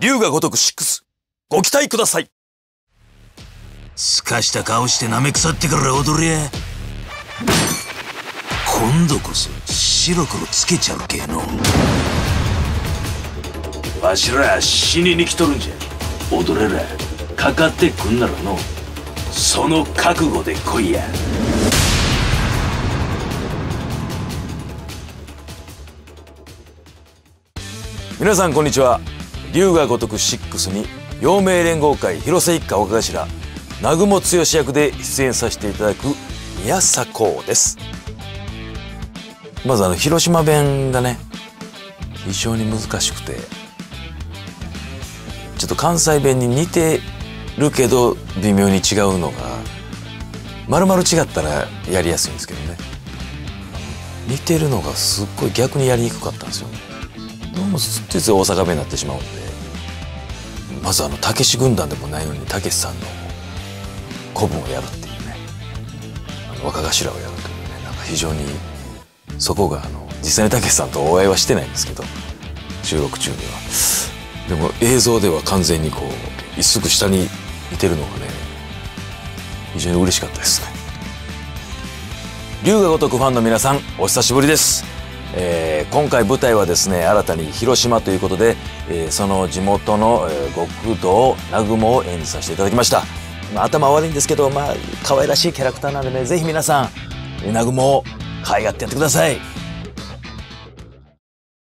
龍が如く6ご期待ください。すかした顔して舐め腐ってから踊りや今度こそ白黒つけちゃうけの。わしら死にに来とるんじゃ。踊れらかかってくんならの。その覚悟で来いや。皆さんこんにちは龍が如く6に陽明連合会広瀬一家若頭南雲剛役で出演させていただく宮迫です。まずあの広島弁がね非常に難しくてちょっと関西弁に似てるけど微妙に違うのが丸々違ったらやりやすいんですけどね。似てるのがすっごい逆にやりにくかったんですよどうもつい大阪弁になってしまうんでまずあのたけし軍団でもないのにたけしさんの古文をやるっていうねあの若頭をやるというねなんか非常にそこがあの実際にたけしさんとお会いはしてないんですけど収録中には。でも映像では完全にこう一足下にいてるのがね非常に嬉しかったですね。龍が如くファンの皆さんお久しぶりです、えー今回舞台はですね新たに広島ということで、えーその地元の、えー極道南雲を演じさせていただきました、まあ、頭悪いんですけどまあ可愛らしいキャラクターなんでねぜひ皆さん南雲を可愛がってやってください。